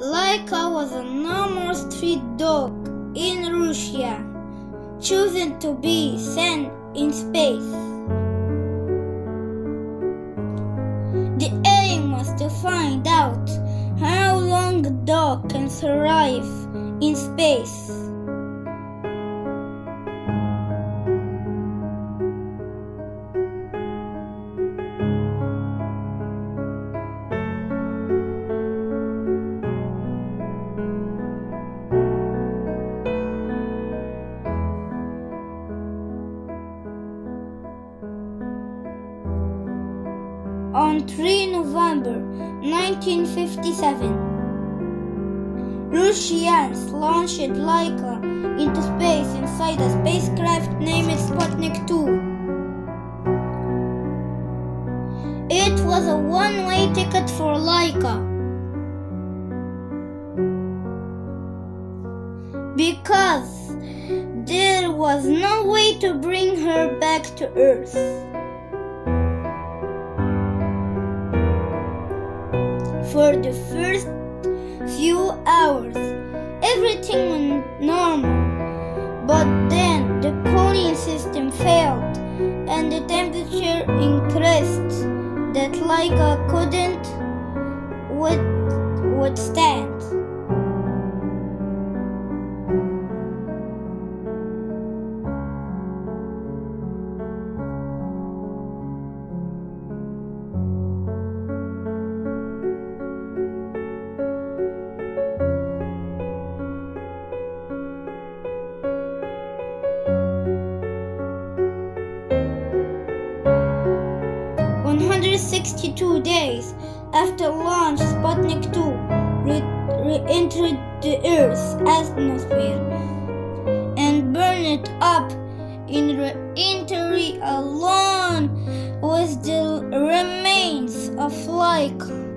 Laika was a normal street dog in Russia, chosen to be sent in space. The aim was to find out how long a dog can survive in space. On 3 November 1957. Russians launched Laika into space inside a spacecraft named Sputnik 2. It was a one way ticket for Laika. Because there was no way to bring her back to Earth. For the first few hours, everything went normal. But then the cooling system failed and the temperature increased that Laika couldn't withstand. One hundred sixty-two days after launch, Sputnik 2 re- re-entered the Earth's atmosphere and burned up in re-entry alone with the remains of Laika.